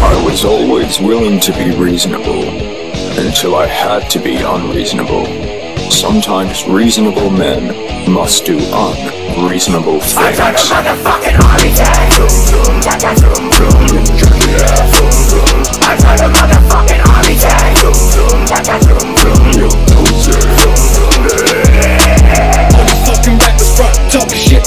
I was always willing to be reasonable until I had to be unreasonable. Sometimes reasonable men must do unreasonable I got a things.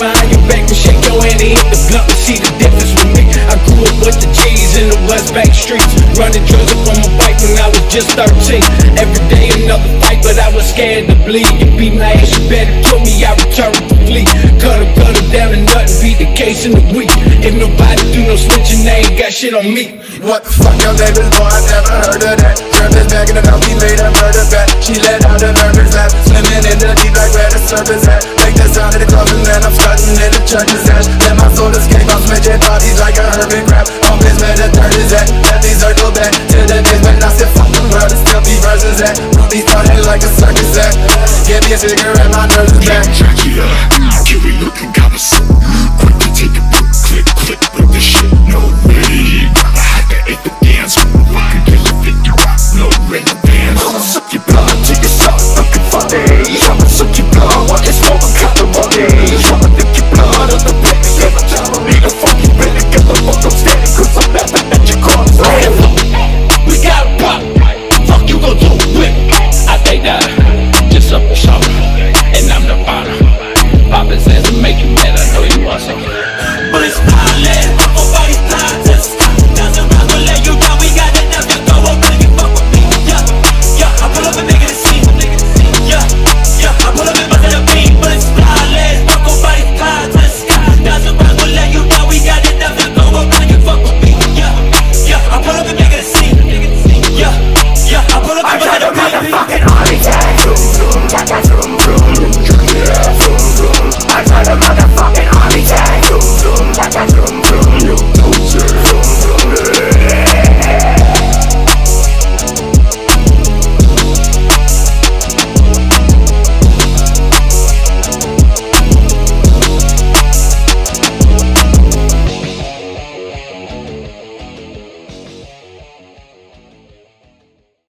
Behind your back and shake your hand and hit the blunt and see the difference with me. I grew up with the G's in the West Bank streets, running drugs up on my bike when I was just 13. Every day another fight, but I was scared to bleed. You beat my ass, you better kill me. I return to flee. Cut him, cut him down and nothing. Beat the case in the week. If nobody do no switching, they ain't got shit on me. What the fuck, your neighbors, boy, I never heard of that Turned this back in the mouth, he made a murder bet She let out the murder's laugh Swimming in the deep like where the surface at Make the sound of the club and then I'm strutting in the church's ash Let my soul escape, I'm switching bodies like a hermit crab. Home is where the dirt is at. Let me circle back to the days when I said fuck the world and still be verses at. Ruby started like a circus act Give me a cigarette, my nerves is back fucking